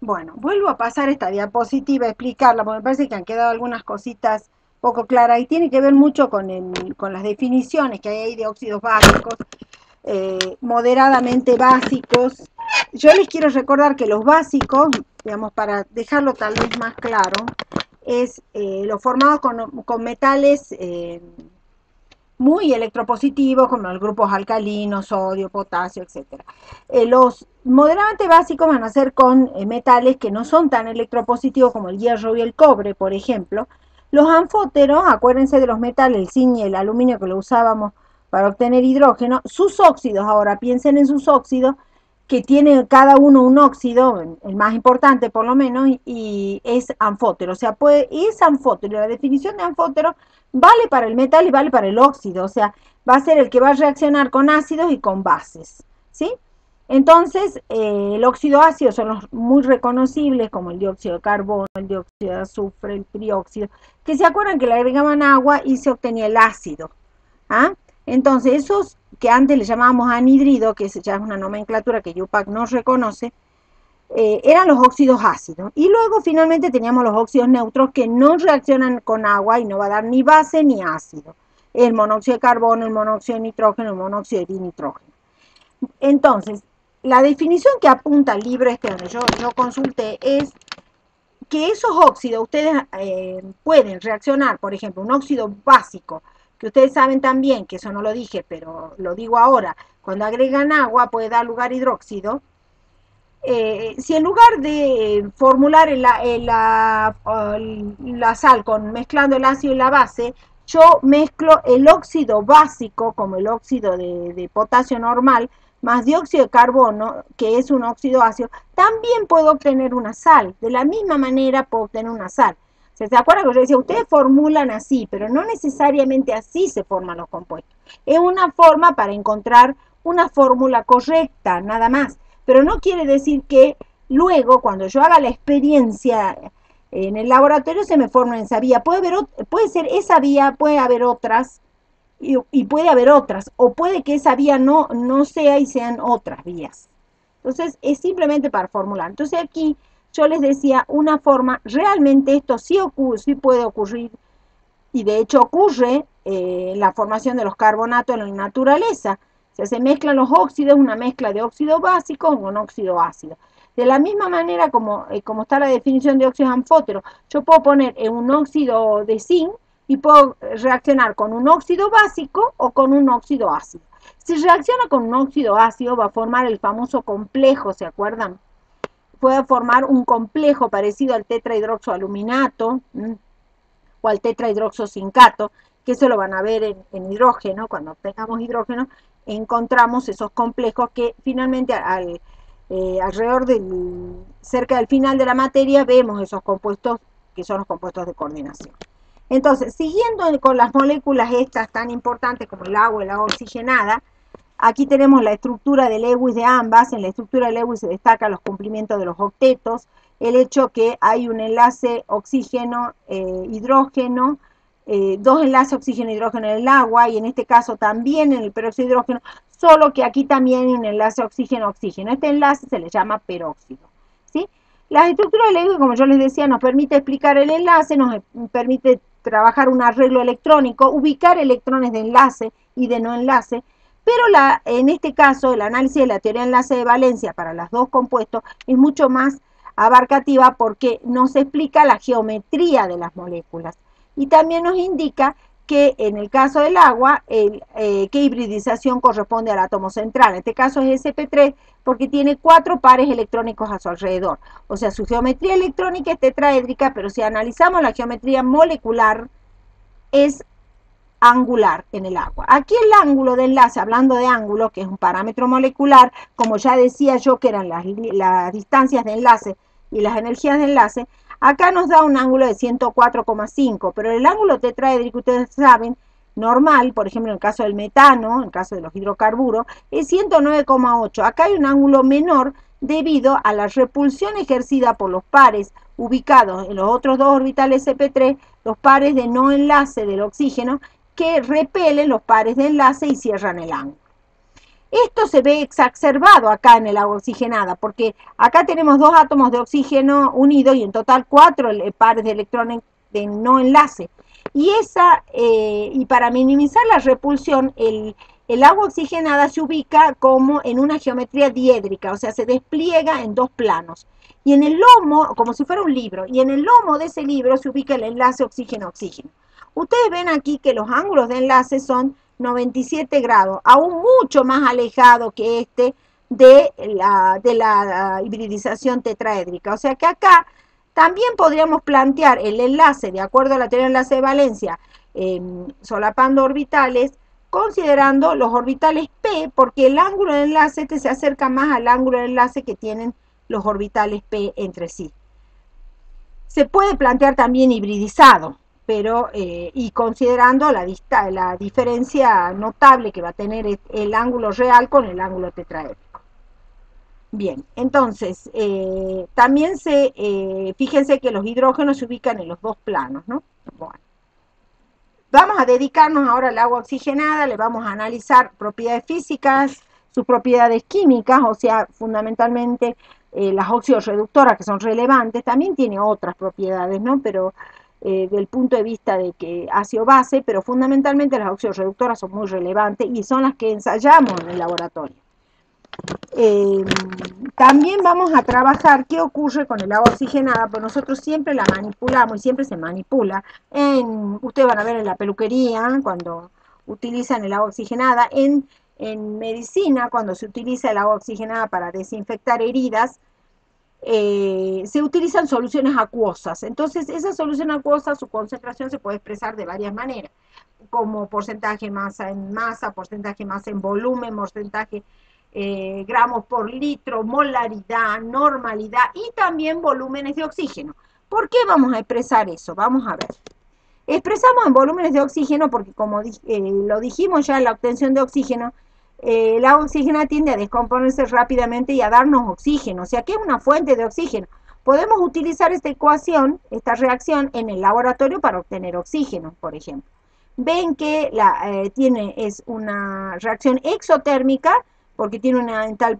Bueno, vuelvo a pasar esta diapositiva a explicarla, porque me parece que han quedado algunas cositas poco claras y tiene que ver mucho con, con las definiciones que hay ahí de óxidos básicos, eh, moderadamente básicos. Yo les quiero recordar que los básicos, digamos, para dejarlo tal vez más claro, es eh, los formados con, metales eh, muy electropositivos, como los grupos alcalinos, sodio, potasio, etc. Eh, los moderadamente básicos van a ser con eh, metales que no son tan electropositivos como el hierro y el cobre, por ejemplo. Los anfóteros, acuérdense de los metales, el zinc y el aluminio que lo usábamos para obtener hidrógeno, sus óxidos, ahora piensen en sus óxidos, que tiene cada uno un óxido, el más importante por lo menos, y es anfótero. O sea, puede, es anfótero. La definición de anfótero vale para el metal y vale para el óxido, o sea, va a ser el que va a reaccionar con ácidos y con bases, ¿sí? Entonces, eh, el óxido ácido son los muy reconocibles, como el dióxido de carbono, el dióxido de azufre, el trióxido, que se acuerdan que le agregaban agua y se obtenía el ácido. ¿ah? Entonces, esos que antes le llamábamos anhidrido, que es ya una nomenclatura que UPAC no reconoce, eh, eran los óxidos ácidos. Y luego finalmente teníamos los óxidos neutros que no reaccionan con agua y no va a dar ni base ni ácido. El monóxido de carbono, el monóxido de nitrógeno, el monóxido de dinitrógeno. Entonces, la definición que apunta el libro este donde yo, yo consulté es que esos óxidos ustedes eh, pueden reaccionar, por ejemplo, un óxido básico, que ustedes saben también, que eso no lo dije, pero lo digo ahora, cuando agregan agua puede dar lugar a hidróxido, eh, si en lugar de formular la, la, sal con mezclando el ácido y la base, yo mezclo el óxido básico, como el óxido de, potasio normal, más dióxido de carbono, que es un óxido ácido, también puedo obtener una sal. De la misma manera puedo obtener una sal. ¿Se, ¿Se acuerdan que yo decía, ustedes formulan así, pero no necesariamente así se forman los compuestos? Es una forma para encontrar una fórmula correcta, nada más pero no quiere decir que luego, cuando yo haga la experiencia en el laboratorio, se me forme esa vía. Puede, haber, puede ser esa vía, puede haber otras, y, puede haber otras, o puede que esa vía no, no sea y sean otras vías. Entonces, es simplemente para formular. Entonces, aquí yo les decía una forma, realmente esto sí, ocurre, sí puede ocurrir, y de hecho ocurre eh, la formación de los carbonatos en la naturaleza se mezclan los óxidos, una mezcla de óxido básico con óxido ácido. De la misma manera como, eh, como está la definición de óxidos anfóteros, yo puedo poner en un óxido de zinc y puedo reaccionar con un óxido básico o con un óxido ácido. Si reacciona con un óxido ácido va a formar el famoso complejo, ¿se acuerdan? Puede formar un complejo parecido al tetrahidroxoaluminato o al tetrahidroxozincato, que eso lo van a ver en, en hidrógeno, cuando tengamos hidrógeno, encontramos esos complejos que finalmente al, eh, alrededor del, cerca del final de la materia vemos esos compuestos que son los compuestos de coordinación. Entonces, siguiendo con las moléculas estas tan importantes como el agua y la oxigenada, aquí tenemos la estructura de Lewis de ambas. En la estructura de Lewis se destacan los cumplimientos de los octetos, el hecho que hay un enlace oxígeno-hidrógeno, eh, dos enlaces oxígeno-hidrógeno en el agua y en este caso también en el peróxido de hidrógeno, solo que aquí también hay un enlace oxígeno-oxígeno. Este enlace se le llama peróxido. ¿sí? La estructura del Lewis, como yo les decía, nos permite explicar el enlace, nos permite trabajar un arreglo electrónico, ubicar electrones de enlace y de no enlace, pero en este caso el análisis de la teoría de enlace de valencia para los dos compuestos es mucho más abarcativa porque nos explica la geometría de las moléculas y también nos indica que en el caso del agua, eh, qué hibridización corresponde al átomo central. En este caso es sp3 porque tiene cuatro pares electrónicos a su alrededor. O sea, su geometría electrónica es tetraédrica, pero si analizamos la geometría molecular, es angular en el agua. Aquí el ángulo de enlace, hablando de ángulo, que es un parámetro molecular, como ya decía yo que eran las, distancias de enlace y las energías de enlace, Acá nos da un ángulo de 104,5, pero el ángulo tetraédrico, ustedes saben, normal, por ejemplo en el caso del metano, en el caso de los hidrocarburos, es 109,8. Acá hay un ángulo menor debido a la repulsión ejercida por los pares ubicados en los otros dos orbitales CP3, los pares de no enlace del oxígeno, que repelen los pares de enlace y cierran el ángulo. Esto se ve exacerbado acá en el agua oxigenada, porque acá tenemos dos átomos de oxígeno unidos y en total cuatro pares de electrones de no enlace. Y, esa, eh, y para minimizar la repulsión, el, el agua oxigenada se ubica como en una geometría diédrica, o sea, se despliega en dos planos. Y en el lomo, como si fuera un libro, y en el lomo de ese libro se ubica el enlace oxígeno-oxígeno. Ustedes ven aquí que los ángulos de enlace son 97 grados, aún mucho más alejado que este de la, la hibridización tetraédrica. O sea que acá también podríamos plantear el enlace, de acuerdo a la teoría de enlace de valencia, solapando orbitales, considerando los orbitales P, porque el ángulo de enlace este se acerca más al ángulo de enlace que tienen los orbitales P entre sí. Se puede plantear también hibridizado, pero eh, y considerando la, la diferencia notable que va a tener el ángulo real con el ángulo tetraédrico. Bien, entonces, eh, también se, eh, fíjense que los hidrógenos se ubican en los dos planos, ¿no? Bueno. Vamos a dedicarnos ahora al agua oxigenada, le vamos a analizar propiedades físicas, sus propiedades químicas, o sea, fundamentalmente las óxidos reductoras que son relevantes, también tiene otras propiedades, ¿no? Pero eh, del punto de vista de que ácido base, pero fundamentalmente las óxidos reductoras son muy relevantes y son las que ensayamos en el laboratorio. Eh, también vamos a trabajar qué ocurre con el agua oxigenada, pues nosotros siempre la manipulamos y siempre se manipula. En, ustedes van a ver en la peluquería cuando utilizan el agua oxigenada, en, en medicina cuando se utiliza el agua oxigenada para desinfectar heridas, eh, se utilizan soluciones acuosas. Entonces, esa solución acuosa, su concentración se puede expresar de varias maneras, como porcentaje masa en masa, porcentaje masa en volumen, porcentaje eh, gramos por litro, molaridad, normalidad y también volúmenes de oxígeno. ¿Por qué vamos a expresar eso? Vamos a ver. Expresamos en volúmenes de oxígeno porque como eh, lo dijimos ya en la obtención de oxígeno, eh, la oxígena tiende a descomponerse rápidamente y a darnos oxígeno, o sea que es una fuente de oxígeno. Podemos utilizar esta ecuación, esta reacción en el laboratorio para obtener oxígeno, por ejemplo. Ven que la, tiene, es una reacción exotérmica, porque tiene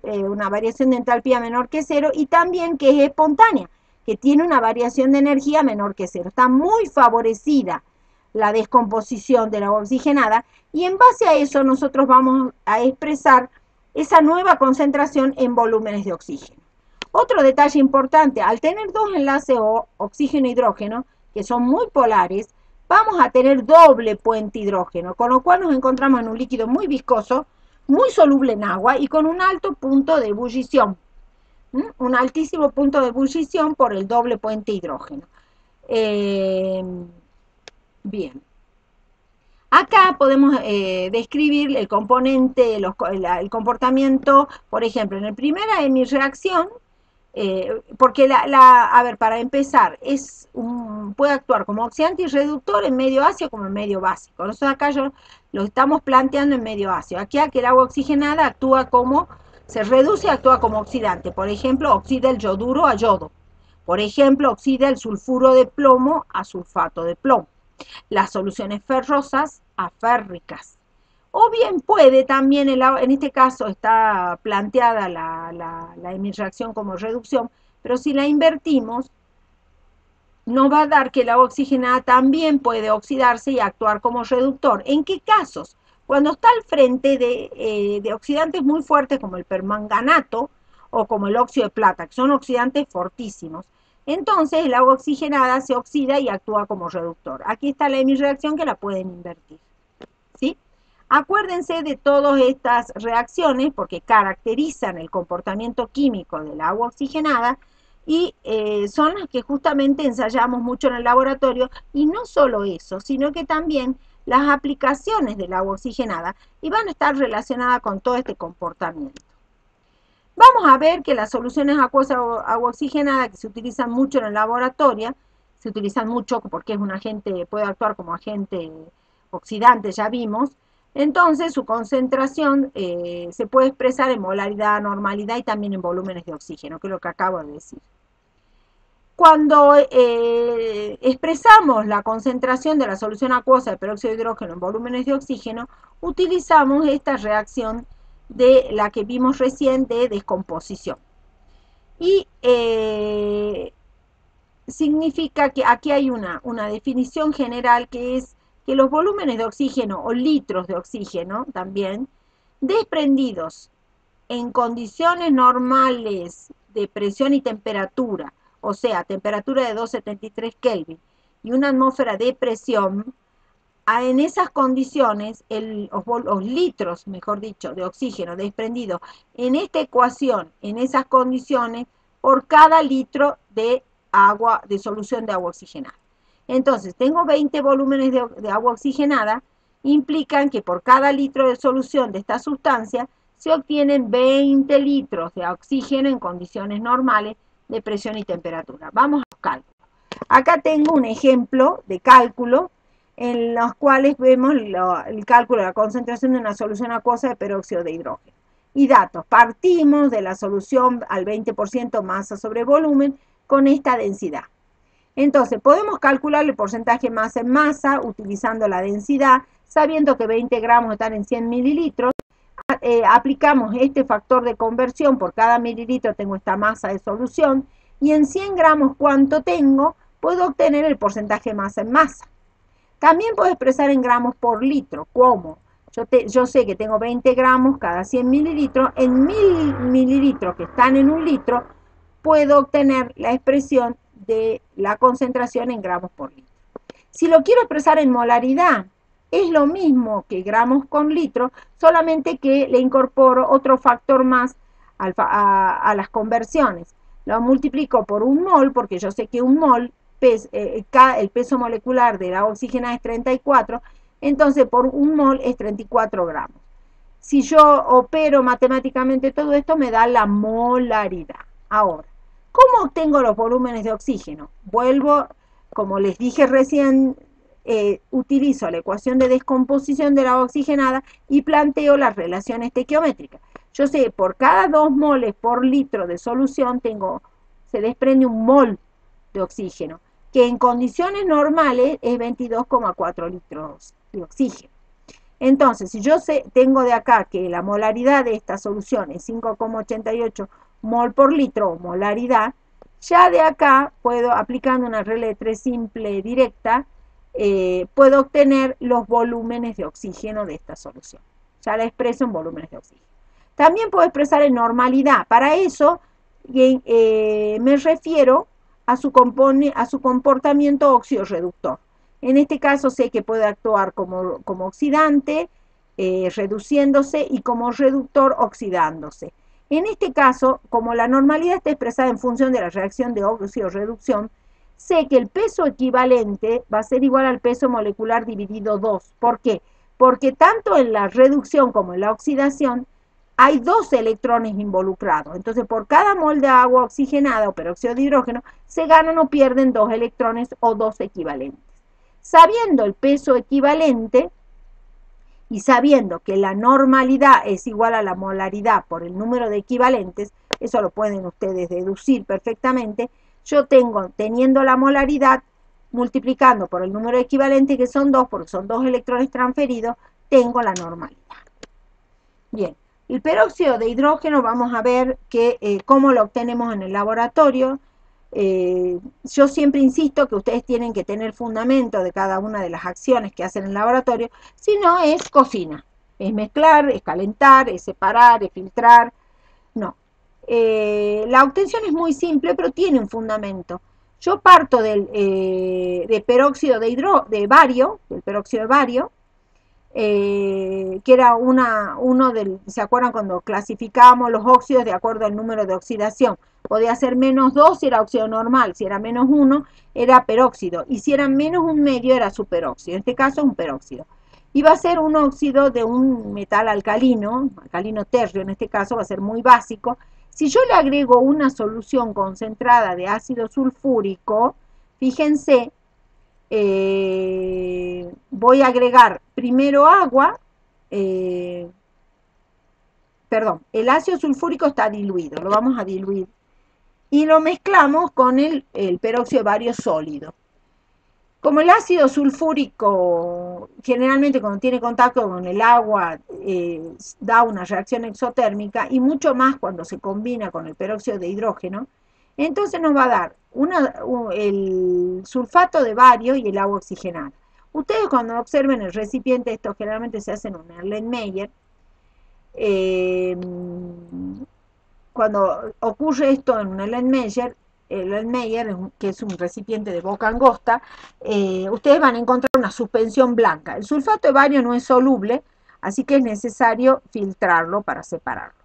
eh, una variación de entalpía menor que cero y también que es espontánea, que tiene una variación de energía menor que cero. Está muy favorecida la descomposición de la oxigenada y en base a eso nosotros vamos a expresar esa nueva concentración en volúmenes de oxígeno. Otro detalle importante, al tener dos enlaces oxígeno-hidrógeno, que son muy polares, vamos a tener doble puente hidrógeno, con lo cual nos encontramos en un líquido muy viscoso, muy soluble en agua y con un alto punto de ebullición, un altísimo punto de ebullición por el doble puente hidrógeno. Eh, bien. Acá podemos eh, describir el componente, el comportamiento, por ejemplo, en el primera de mi reacción, eh, porque la, a ver, para empezar, es puede actuar como oxidante y reductor en medio ácido como en medio básico. Nosotros acá lo estamos planteando en medio ácido. Aquí que el agua oxigenada actúa como, se reduce actúa como oxidante. Por ejemplo, oxida el yoduro a yodo. Por ejemplo, oxida el sulfuro de plomo a sulfato de plomo. Las soluciones ferrosas a férricas. O bien puede también, el, en este caso está planteada la, la, reacción como reducción, pero si la invertimos, nos va a dar que la oxigenada también puede oxidarse y actuar como reductor. ¿En qué casos? Cuando está al frente de, eh, de oxidantes muy fuertes como el permanganato o como el óxido de plata, que son oxidantes fortísimos. Entonces el agua oxigenada se oxida y actúa como reductor. Aquí está la reacción que la pueden invertir. ¿Sí? Acuérdense de todas estas reacciones porque caracterizan el comportamiento químico del agua oxigenada y eh, son las que justamente ensayamos mucho en el laboratorio y no solo eso, sino que también las aplicaciones del agua oxigenada y van a estar relacionadas con todo este comportamiento. Vamos a ver que las soluciones acuosas agua oxigenada que se utilizan mucho en el laboratorio, se utilizan mucho porque es un agente, puede actuar como agente oxidante, ya vimos, entonces su concentración eh, se puede expresar en molaridad, normalidad y también en volúmenes de oxígeno, que es lo que acabo de decir. Cuando eh, expresamos la concentración de la solución acuosa de peróxido de hidrógeno en volúmenes de oxígeno, utilizamos esta reacción de la que vimos recién de descomposición. Y eh, significa que aquí hay una, una definición general que es que los volúmenes de oxígeno o litros de oxígeno también desprendidos en condiciones normales de presión y temperatura, o sea, temperatura de 273 Kelvin y una atmósfera de presión, en esas condiciones, los, litros, mejor dicho, de oxígeno desprendido en esta ecuación, en esas condiciones, por cada litro de agua, de solución de agua oxigenada. Entonces, tengo 20 volúmenes de, agua oxigenada, implican que por cada litro de solución de esta sustancia se obtienen 20 litros de oxígeno en condiciones normales de presión y temperatura. Vamos a los cálculos. Acá tengo un ejemplo de cálculo en los cuales vemos el cálculo de la concentración de una solución acuosa de peróxido de hidrógeno. Y datos, partimos de la solución al 20% masa sobre volumen con esta densidad. Entonces, podemos calcular el porcentaje masa en masa utilizando la densidad, sabiendo que 20 gramos están en 100 mililitros. Eh, aplicamos este factor de conversión, por cada mililitro tengo esta masa de solución, y en 100 gramos cuánto tengo, puedo obtener el porcentaje masa en masa. También puedo expresar en gramos por litro. ¿Cómo? Yo, sé que tengo 20 gramos cada 100 mililitros. En mil mililitros que están en un litro, puedo obtener la expresión de la concentración en gramos por litro. Si lo quiero expresar en molaridad, es lo mismo que gramos con litro, solamente que le incorporo otro factor más a, las conversiones. Lo multiplico por un mol, porque yo sé que un mol, eh, el peso molecular de la oxígena es 34, entonces por un mol es 34 gramos. Si yo opero matemáticamente todo esto, me da la molaridad. Ahora, ¿Cómo obtengo los volúmenes de oxígeno? Vuelvo, como les dije recién, eh, utilizo la ecuación de descomposición de la oxigenada y planteo las relaciones estequiométricas. Yo sé, por cada 2 moles por litro de solución tengo, se desprende un mol de oxígeno, que en condiciones normales es 22,4 litros de oxígeno. Entonces, si yo sé, tengo de acá que la molaridad de esta solución es 5,88 mol por litro molaridad, ya de acá puedo, aplicando una regla de tres simple directa, eh, puedo obtener los volúmenes de oxígeno de esta solución. Ya la expreso en volúmenes de oxígeno. También puedo expresar en normalidad. Para eso eh, me refiero a su, a su comportamiento oxidorreductor. En este caso sé que puede actuar como, como oxidante, eh, reduciéndose, y como reductor, oxidándose. En este caso, como la normalidad está expresada en función de la reacción de óxido-reducción, sé que el peso equivalente va a ser igual al peso molecular dividido 2. ¿Por qué? Porque tanto en la reducción como en la oxidación hay dos electrones involucrados. Entonces, por cada mol de agua oxigenada o peróxido de hidrógeno, se ganan o pierden dos electrones o dos equivalentes. Sabiendo el peso equivalente, y sabiendo que la normalidad es igual a la molaridad por el número de equivalentes, eso lo pueden ustedes deducir perfectamente, yo tengo, teniendo la molaridad, multiplicando por el número de equivalentes, que son dos, porque son dos electrones transferidos, tengo la normalidad. Bien, el peróxido de hidrógeno, vamos a ver que, eh, cómo lo obtenemos en el laboratorio. Eh, yo siempre insisto que ustedes tienen que tener fundamento de cada una de las acciones que hacen en el laboratorio, si no es cocina, es mezclar, es calentar, es separar, es filtrar, no. Eh, la obtención es muy simple, pero tiene un fundamento. Yo parto del de peróxido de, hidro, de bario, del peróxido de bario, que era una, uno del, ¿se acuerdan cuando clasificábamos los óxidos de acuerdo al número de oxidación? Podía ser menos 2 si era óxido normal, si era menos 1 era peróxido y si era menos un medio era superóxido, en este caso un peróxido. Y va a ser un óxido de un metal alcalino, alcalino terrio en este caso, va a ser muy básico. Si yo le agrego una solución concentrada de ácido sulfúrico, fíjense, eh, voy a agregar primero agua, eh, perdón, el ácido sulfúrico está diluido, lo vamos a diluir y lo mezclamos con el, peróxido de bario sólido. como el ácido sulfúrico generalmente cuando tiene contacto con el agua eh, da una reacción exotérmica y mucho más cuando se combina con el peróxido de hidrógeno, entonces nos va a dar el sulfato de bario y el agua oxigenada. Ustedes cuando observen el recipiente, esto generalmente se hace en un Erlenmeyer, eh, cuando ocurre esto en un Erlenmeyer, el Meyer, que es un recipiente de boca angosta, eh, ustedes van a encontrar una suspensión blanca. El sulfato de bario no es soluble, así que es necesario filtrarlo para separarlo.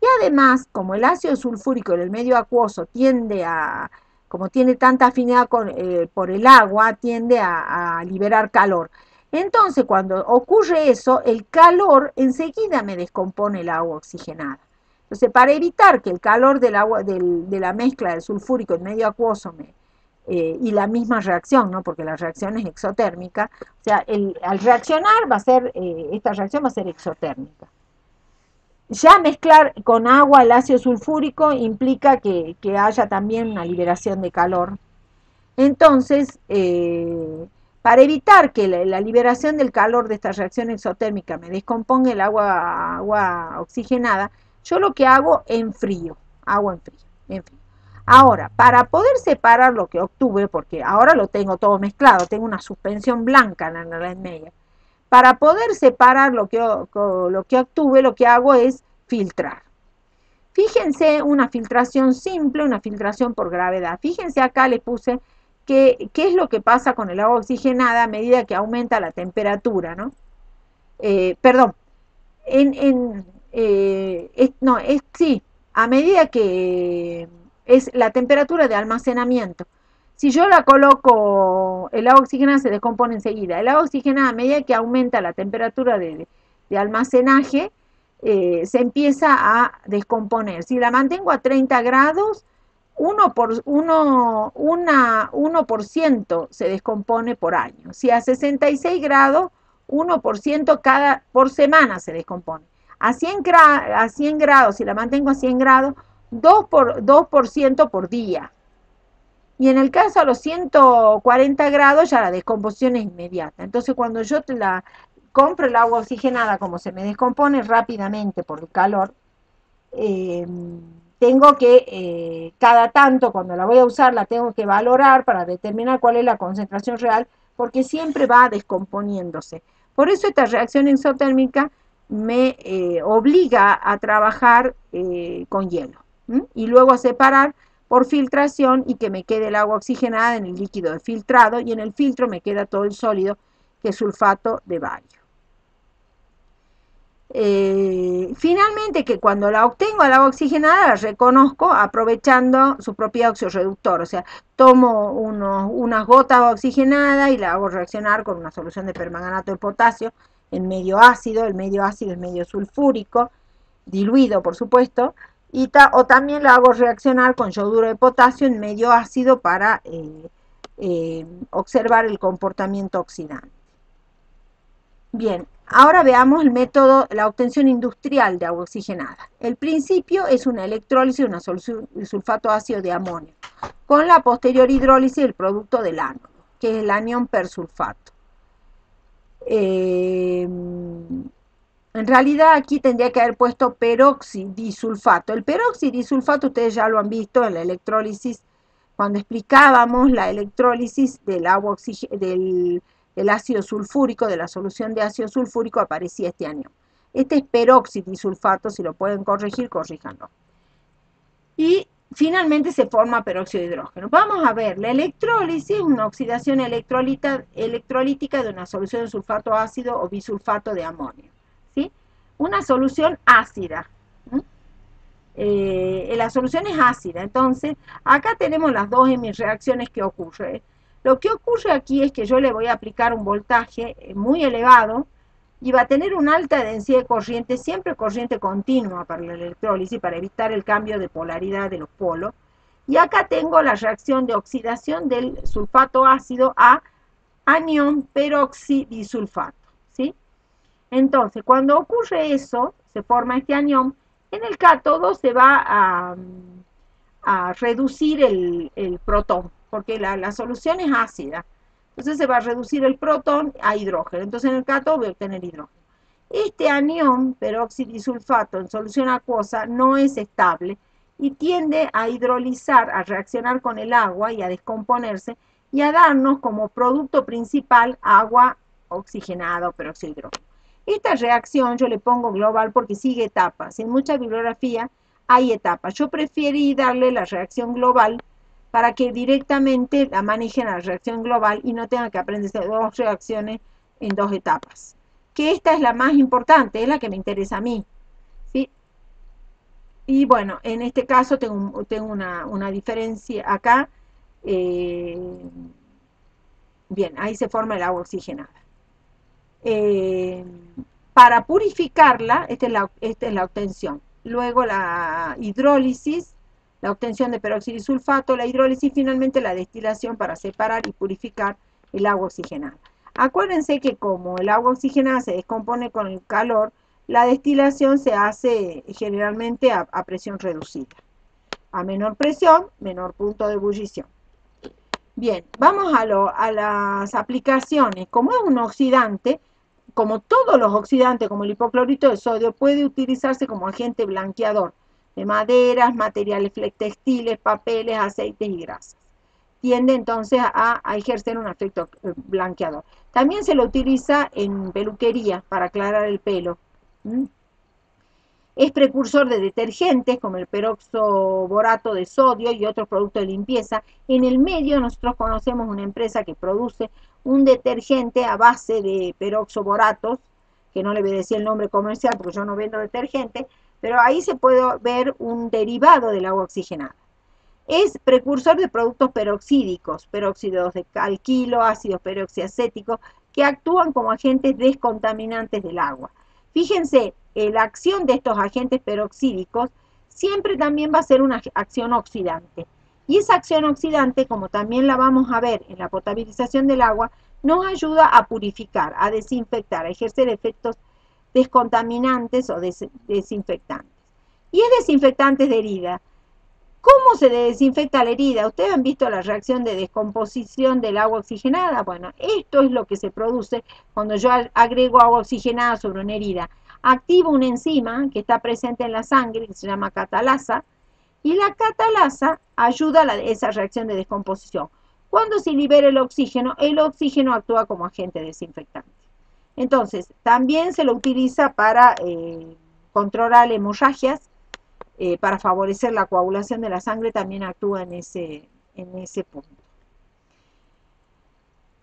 Y además, como el ácido sulfúrico en el medio acuoso tiende a, como tiene tanta afinidad con, eh, por el agua, tiende a liberar calor. Entonces, cuando ocurre eso, el calor enseguida me descompone el agua oxigenada. Entonces, para evitar que el calor del agua, de la mezcla del sulfúrico en medio acuoso me, eh, y la misma reacción, ¿no? porque la reacción es exotérmica, o sea, al reaccionar va a ser, eh, esta reacción va a ser exotérmica. Ya mezclar con agua el ácido sulfúrico implica que, haya también una liberación de calor. Entonces, eh, para evitar que la, liberación del calor de esta reacción exotérmica me descomponga el agua, agua oxigenada, yo lo que hago en frío, agua en frío, en frío. Ahora, para poder separar lo que obtuve, porque ahora lo tengo todo mezclado, tengo una suspensión blanca en la media, para poder separar lo que, lo que obtuve, lo que hago es filtrar. Fíjense una filtración simple, una filtración por gravedad. Fíjense acá le puse qué es lo que pasa con el agua oxigenada a medida que aumenta la temperatura, ¿no? Eh, perdón, en, en, eh, no, es sí, a medida que es la temperatura de almacenamiento. Si yo la coloco, el agua oxigenada se descompone enseguida. El agua oxigenada, a medida que aumenta la temperatura de, almacenaje, eh, se empieza a descomponer. Si la mantengo a 30 grados, 1%, por, 1, una, 1 se descompone por año. Si a 66 grados, 1% cada, por semana se descompone a 100, a 100 grados, si la mantengo a 100 grados, 2%, por, 2 por día. Y en el caso a los 140 grados ya la descomposición es inmediata. Entonces cuando yo la compro el agua oxigenada, como se me descompone rápidamente por el calor, em, tengo que, eh, cada tanto, cuando la voy a usar, la tengo que valorar para determinar cuál es la concentración real, porque siempre va descomponiéndose. Por eso esta reacción exotérmica me eh, obliga a trabajar eh, con hielo y luego a separar por filtración y que me quede el agua oxigenada en el líquido de filtrado y en el filtro me queda todo el sólido que es sulfato de bario. Eh, finalmente que cuando la obtengo el agua oxigenada la reconozco aprovechando su propiedad oxirreductor, o sea, tomo unas gotas oxigenadas y la hago reaccionar con una solución de permanganato de potasio en medio ácido, el medio ácido es medio sulfúrico, diluido por supuesto, o también lo hago reaccionar con yoduro de potasio en medio ácido para eh, eh, observar el comportamiento oxidante. Bien, ahora veamos el método, la obtención industrial de agua oxigenada. El principio es una electrólisis de sulfato ácido de amonio, con la posterior hidrólisis del producto del ánodo, que es el anión persulfato. Eh, en realidad aquí tendría que haber puesto peroxidisulfato. El peroxidisulfato ustedes ya lo han visto en la electrólisis, cuando explicábamos la electrólisis del, agua del, del ácido sulfúrico, de la solución de ácido sulfúrico, aparecía este anión. Este es peroxidisulfato, si lo pueden corregir, corríjanlo. Y finalmente se forma peróxido de hidrógeno. Vamos a ver, la electrólisis es una oxidación electrolítica de una solución de sulfato ácido o bisulfato de amonio. ¿Sí? Una solución ácida. Eh, la solución es ácida, entonces acá tenemos las dos reacciones que ocurren. Lo que ocurre aquí es que yo le voy a aplicar un voltaje eh, muy elevado, y va a tener una alta densidad de corriente, siempre corriente continua para la electrólisis, para evitar el cambio de polaridad de los polos. Y acá tengo la reacción de oxidación del sulfato ácido a anión peroxidisulfato. Entonces, cuando ocurre eso, se forma este anión, en el cátodo se va a, reducir el, protón, porque la, solución es ácida. Entonces se va a reducir el protón a hidrógeno. Entonces en el cátodo voy a obtener hidrógeno. Este anión peróxido disulfato en solución acuosa no es estable y tiende a hidrolizar, a reaccionar con el agua y a descomponerse y a darnos como producto principal agua oxigenada o peróxido hidrógeno. Esta reacción yo le pongo global porque sigue etapas. En mucha bibliografía hay etapas. Yo preferí darle la reacción global para que directamente la manejen a la reacción global y no tengan que aprender dos reacciones en dos etapas. Que esta es la más importante, es la que me interesa a mí. ¿sí? Y bueno, en este caso tengo, tengo una, diferencia acá. Eh, bien, ahí se forma el agua oxigenada. Eh, para purificarla, esta es, la, obtención. Luego la hidrólisis, la obtención de peróxido y sulfato, la hidrólisis finalmente la destilación para separar y purificar el agua oxigenada. Acuérdense que como el agua oxigenada se descompone con el calor, la destilación se hace generalmente a, presión reducida. A menor presión, menor punto de ebullición. Bien, vamos a las aplicaciones. Como es un oxidante, como todos los oxidantes, como el hipoclorito de sodio, puede utilizarse como agente blanqueador de maderas, materiales textiles, papeles, aceites y grasas. Tiende entonces a, ejercer un efecto eh, blanqueador. También se lo utiliza en peluquería para aclarar el pelo. Es precursor de detergentes como el peroxoborato de sodio y otros productos de limpieza. En el medio nosotros conocemos una empresa que produce un detergente a base de peroxoboratos, que no le voy a decir el nombre comercial porque yo no vendo detergente, pero ahí se puede ver un derivado del agua oxigenada. Es precursor de productos peroxídicos, peróxidos de alquilo, ácidos peroxiacéticos, que actúan como agentes descontaminantes del agua. Fíjense, la acción de estos agentes peroxídicos siempre también va a ser una acción oxidante. Y esa acción oxidante, como también la vamos a ver en la potabilización del agua, nos ayuda a purificar, a desinfectar, a ejercer efectos descontaminantes o desinfectantes. Y es desinfectantes de herida. ¿Cómo se desinfecta la herida? Ustedes han visto la reacción de descomposición del agua oxigenada. Bueno, esto es lo que se produce cuando yo agrego agua oxigenada sobre una herida. Activo una enzima que está presente en la sangre, que se llama catalasa, y la catalasa ayuda a esa reacción de descomposición. Cuando se libera el oxígeno, el oxígeno actúa como agente desinfectante. Entonces, también se lo utiliza para eh, controlar hemorragias, eh, para favorecer la coagulación de la sangre, también actúa en ese, en ese punto.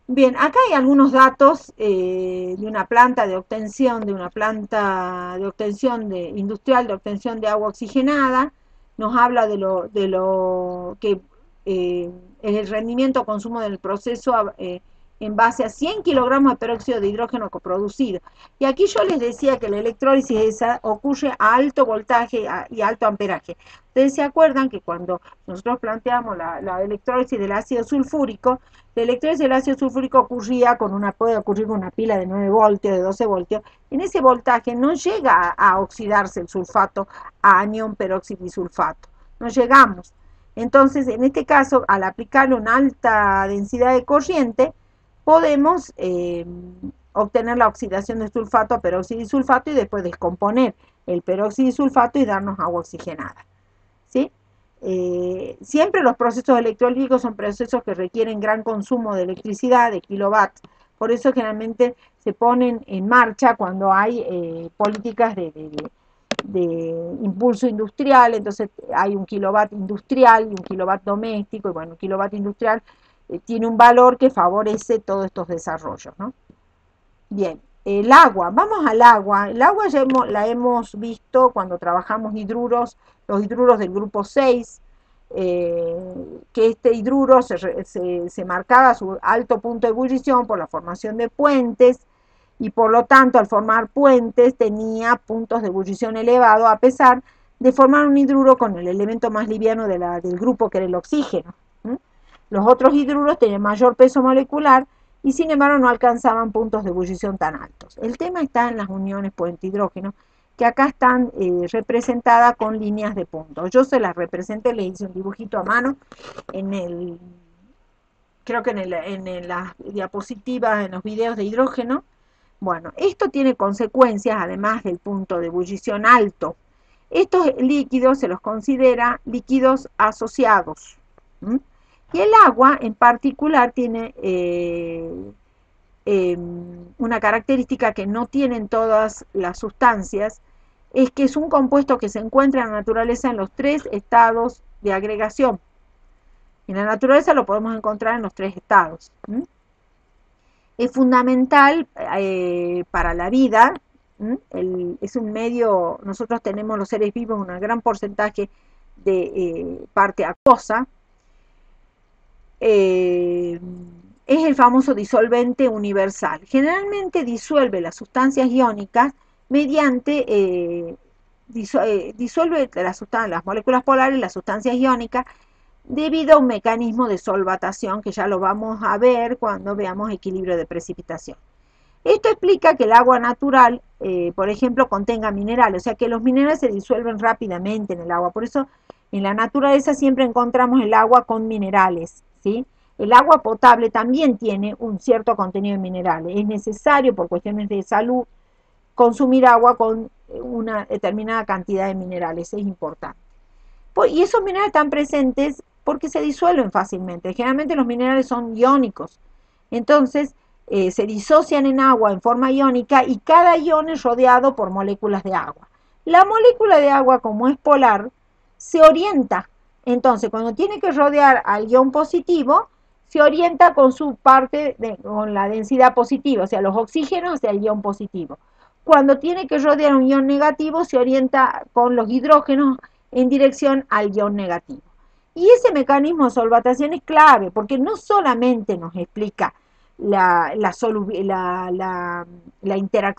Bien, acá hay algunos datos eh, de una planta de obtención, de una planta de obtención de, industrial de obtención de agua oxigenada, nos habla de lo, de lo que eh, el rendimiento consumo del proceso eh, en base a 100 kilogramos de peróxido de hidrógeno coproducido. Y aquí yo les decía que la electrólisis esa ocurre a alto voltaje y alto amperaje. Ustedes se acuerdan que cuando nosotros planteamos la, la electrólisis del ácido sulfúrico, la electrólisis del ácido sulfúrico ocurría con una, puede ocurrir con una pila de 9 voltios, de 12 voltios. En ese voltaje no llega a, oxidarse el sulfato a anión peróxido y sulfato. No llegamos. Entonces, en este caso, al aplicarle una alta densidad de corriente, podemos eh, obtener la oxidación de sulfato a peróxido y sulfato y después descomponer el peróxido y sulfato y darnos agua oxigenada. ¿sí? Eh, siempre los procesos electrolíticos son procesos que requieren gran consumo de electricidad, de kilovatios. Por eso generalmente se ponen en marcha cuando hay eh, políticas de, impulso industrial, entonces hay un kilowatt industrial y un kilowatt doméstico, y bueno, un kilowatt industrial eh, tiene un valor que favorece todos estos desarrollos. ¿no? Bien, el agua, vamos al agua. El agua ya la hemos visto cuando trabajamos hidruros, los hidruros del grupo 6, eh, que este hidruro se, marcaba su alto punto de ebullición por la formación de puentes y por lo tanto al formar puentes tenía puntos de ebullición elevado a pesar de formar un hidruro con el elemento más liviano del grupo que era el oxígeno. Los otros hidruros tenían mayor peso molecular y sin embargo no alcanzaban puntos de ebullición tan altos. El tema está en las uniones puente-hidrógeno, que acá están eh, representadas con líneas de puntos. Yo se las representé, le hice un dibujito a mano en el, creo que en, las diapositivas, en los videos de hidrógeno. Bueno, esto tiene consecuencias, además del punto de ebullición alto. Estos líquidos se los considera líquidos asociados. Y el agua en particular tiene eh, em, una característica que no tienen todas las sustancias, es que es un compuesto que se encuentra en la naturaleza en los tres estados de agregación. En la naturaleza lo podemos encontrar en los tres estados. Es fundamental eh, para la vida, es un medio, nosotros tenemos los seres vivos un gran porcentaje de eh, parte acuosa, eh, es el famoso disolvente universal. Generalmente disuelve las sustancias iónicas mediante, disuelve las, las moléculas polares, las sustancias iónicas, debido a un mecanismo de solvatación que ya lo vamos a ver cuando veamos equilibrio de precipitación. Esto explica que el agua natural, eh, por ejemplo, contenga minerales, o sea que los minerales se disuelven rápidamente en el agua. Por eso en la naturaleza siempre encontramos el agua con minerales. El agua potable también tiene un cierto contenido de minerales. Es necesario por cuestiones de salud consumir agua con una determinada cantidad de minerales, es importante. Y esos minerales están presentes porque se disuelven fácilmente. Generalmente los minerales son iónicos. Entonces, eh, se disocian en agua en forma iónica y cada ion es rodeado por moléculas de agua. La molécula de agua, como es polar, se orienta. Entonces, cuando tiene que rodear al ion positivo, se orienta con su parte, con la densidad positiva, o sea, los oxígenos hacia el ion positivo. Cuando tiene que rodear un ion negativo, se orienta con los hidrógenos en dirección al ion negativo. Y ese mecanismo de solvatación es clave, porque no solamente nos explica la,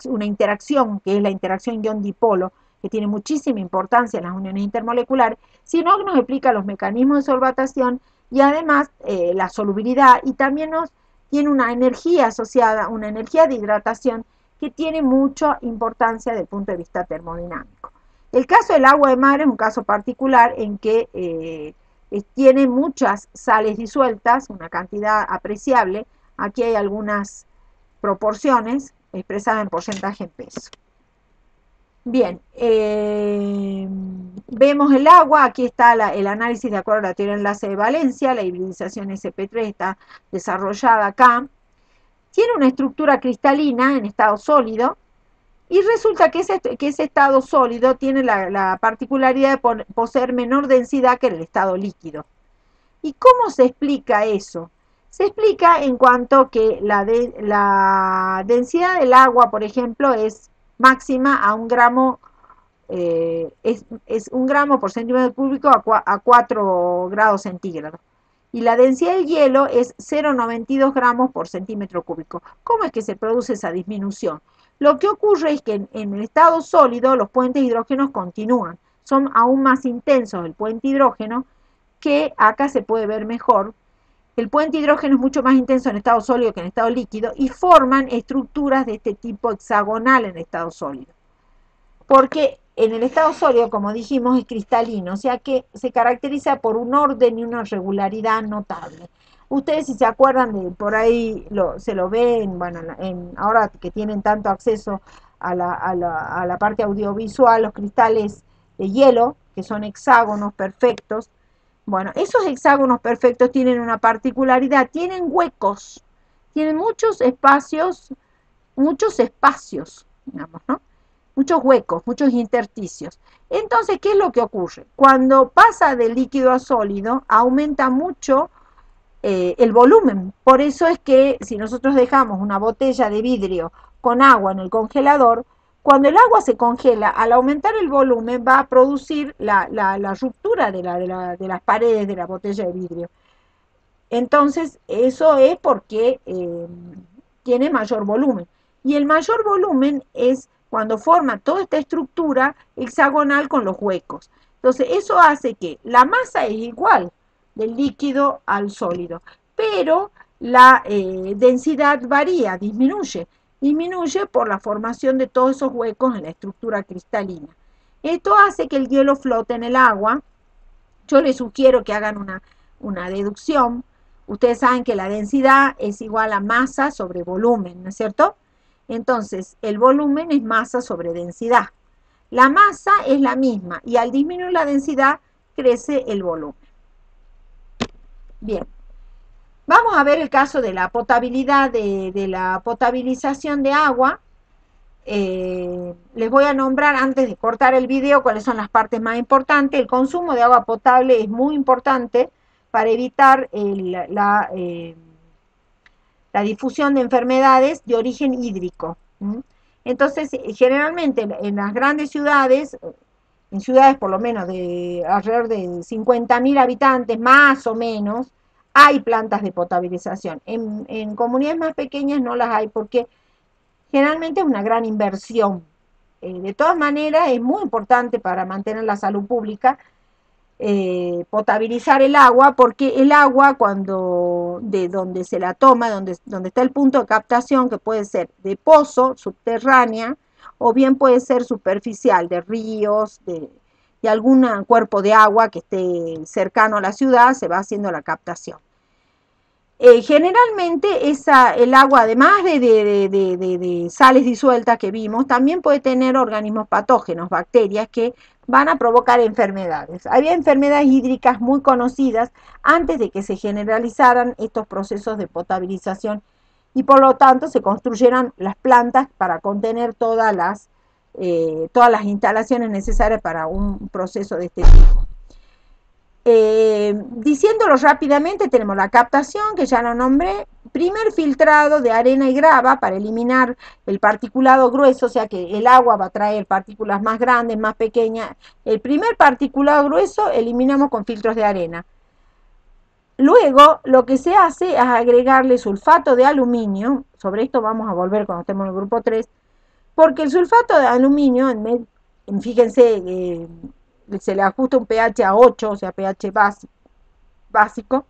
una interacción, que es la interacción ion-dipolo, que tiene muchísima importancia en las uniones intermoleculares, sino que nos explica los mecanismos de solvatación y además eh, la solubilidad y también nos tiene una energía asociada, una energía de hidratación que tiene mucha importancia desde el punto de vista termodinámico. El caso del agua de mar es un caso particular en que eh, tiene muchas sales disueltas, una cantidad apreciable. Aquí hay algunas proporciones expresadas en porcentaje en peso. Bien, eh, vemos el agua, aquí está el análisis de acuerdo a la teoría de enlace de Valencia, la hibridización SP3 está desarrollada acá. Tiene una estructura cristalina en estado sólido, y resulta que ese, que ese estado sólido tiene la, particularidad de poseer menor densidad que el estado líquido. ¿Y cómo se explica eso? Se explica en cuanto que la, la densidad del agua, por ejemplo, es máxima a un gramo, eh, es, un gramo por centímetro cúbico a, a 4 grados centígrados. Y la densidad del hielo es 0,92 gramos por centímetro cúbico. ¿Cómo es que se produce esa disminución? Lo que ocurre es que en, el estado sólido los puentes hidrógenos continúan, son aún más intensos el puente hidrógeno, que acá se puede ver mejor. El puente hidrógeno es mucho más intenso en estado sólido que en estado líquido y forman estructuras de este tipo hexagonal en estado sólido. Porque en el estado sólido, como dijimos, es cristalino, o sea que se caracteriza por un orden y una regularidad notable. Ustedes si se acuerdan de por ahí lo, se lo ven, bueno, en, ahora que tienen tanto acceso a la, a, la, a la parte audiovisual, los cristales de hielo, que son hexágonos perfectos. Bueno, esos hexágonos perfectos tienen una particularidad, tienen huecos, tienen muchos espacios, muchos espacios, digamos, ¿no? Muchos huecos, muchos intersticios. Entonces, ¿qué es lo que ocurre? Cuando pasa de líquido a sólido, aumenta mucho eh, el volumen. Por eso es que si nosotros dejamos una botella de vidrio con agua en el congelador, cuando el agua se congela, al aumentar el volumen va a producir la, ruptura de, las paredes de la botella de vidrio. Entonces, eso es porque eh, tiene mayor volumen. Y el mayor volumen es cuando forma toda esta estructura hexagonal con los huecos. Entonces, eso hace que la masa es igual, del líquido al sólido. Pero la eh, densidad varía, disminuye. Disminuye por la formación de todos esos huecos en la estructura cristalina. Esto hace que el hielo flote en el agua. Yo les sugiero que hagan una, una deducción. Ustedes saben que la densidad es igual a masa sobre volumen, ¿no es cierto? Entonces, el volumen es masa sobre densidad. La masa es la misma y al disminuir la densidad crece el volumen. Bien, vamos a ver el caso de la potabilidad, de, la potabilización de agua. Eh, les voy a nombrar antes de cortar el video cuáles son las partes más importantes. El consumo de agua potable es muy importante para evitar la, eh, la, difusión de enfermedades de origen hídrico. Entonces, generalmente en las grandes ciudades, en ciudades por lo menos de alrededor de 50.000 habitantes, más o menos, hay plantas de potabilización. En, comunidades más pequeñas no las hay porque generalmente es una gran inversión. Eh, de todas maneras, es muy importante para mantener la salud pública eh, potabilizar el agua, porque el agua cuando de donde se la toma, donde, donde está el punto de captación, que puede ser de pozo, subterránea, o bien puede ser superficial, de ríos, de, algún cuerpo de agua que esté cercano a la ciudad, se va haciendo la captación. Eh, generalmente el agua, además de, de, sales disueltas que vimos, también puede tener organismos patógenos, bacterias, que van a provocar enfermedades. Había enfermedades hídricas muy conocidas antes de que se generalizaran estos procesos de potabilización y por lo tanto se construyeran las plantas para contener todas las, eh, todas las instalaciones necesarias para un proceso de este tipo. Eh, diciéndolo rápidamente, tenemos la captación, que ya lo nombré, primer filtrado de arena y grava para eliminar el particulado grueso, o sea que el agua va a traer partículas más grandes, más pequeñas. El primer particulado grueso eliminamos con filtros de arena. Luego lo que se hace es agregarle sulfato de aluminio, sobre esto vamos a volver cuando estemos en el grupo 3, porque el sulfato de aluminio, en, fíjense, eh, se le ajusta un pH a 8, o sea, pH básico,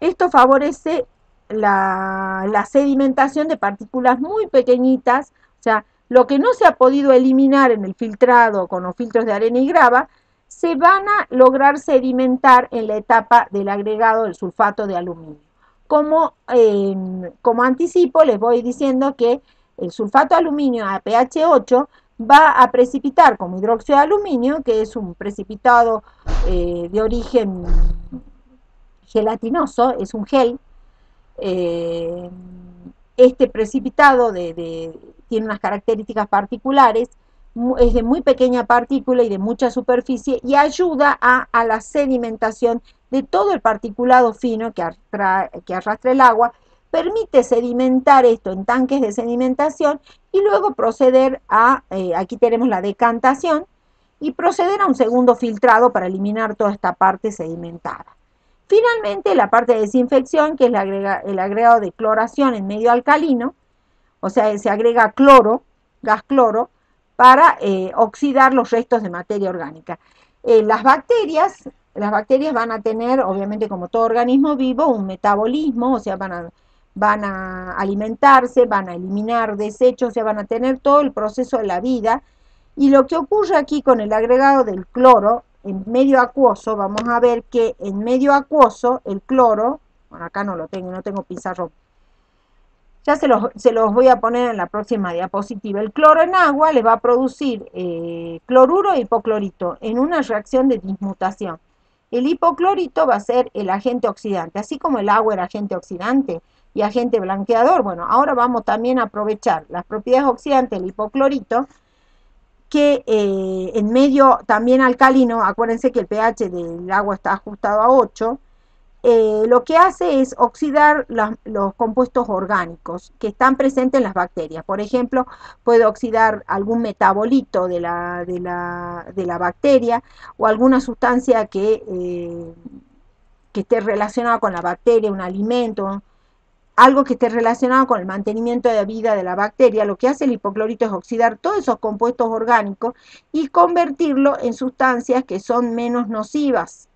esto favorece la, sedimentación de partículas muy pequeñitas, o sea, lo que no se ha podido eliminar en el filtrado con los filtros de arena y grava, se van a lograr sedimentar en la etapa del agregado del sulfato de aluminio. Como, em, como anticipo, les voy diciendo que el sulfato de aluminio a pH 8 va a precipitar como hidróxido de aluminio, que es un precipitado eh, de origen gelatinoso, es un gel, eh, este precipitado de, tiene unas características particulares, es de muy pequeña partícula y de mucha superficie y ayuda a, la sedimentación de todo el particulado fino que, que arrastra el agua, permite sedimentar esto en tanques de sedimentación y luego proceder a, eh, aquí tenemos la decantación, y proceder a un segundo filtrado para eliminar toda esta parte sedimentada. Finalmente, la parte de desinfección, que es el agregado de cloración en medio alcalino, o sea, se agrega cloro, gas cloro, para eh, oxidar los restos de materia orgánica. Eh, las bacterias, las bacterias van a tener, obviamente como todo organismo vivo, un metabolismo, o sea, van a, van a alimentarse, van a eliminar desechos, sea, van a tener todo el proceso de la vida. Y lo que ocurre aquí con el agregado del cloro en medio acuoso, vamos a ver que en medio acuoso el cloro, acá no lo tengo, no tengo pizarro, ya se los, se los voy a poner en la próxima diapositiva. El cloro en agua le va a producir eh, cloruro e hipoclorito en una reacción de dismutación. El hipoclorito va a ser el agente oxidante, así como el agua era agente oxidante y agente blanqueador. Bueno, ahora vamos también a aprovechar las propiedades oxidantes del hipoclorito que eh, en medio también alcalino, acuérdense que el pH del agua está ajustado a 8, eh, lo que hace es oxidar los compuestos orgánicos que están presentes en las bacterias. Por ejemplo, puede oxidar algún metabolito de la, de la, bacteria o alguna sustancia que, eh, que esté relacionada con la bacteria, un alimento, algo que esté relacionado con el mantenimiento de vida de la bacteria, lo que hace el hipoclorito es oxidar todos esos compuestos orgánicos y convertirlo en sustancias que son menos nocivas,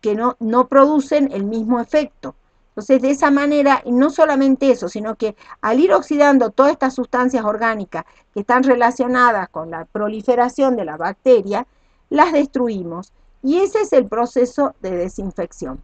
que no, no producen el mismo efecto. Entonces, de esa manera, no solamente eso, sino que al ir oxidando todas estas sustancias orgánicas que están relacionadas con la proliferación de la bacteria, las destruimos. Y ese es el proceso de desinfección.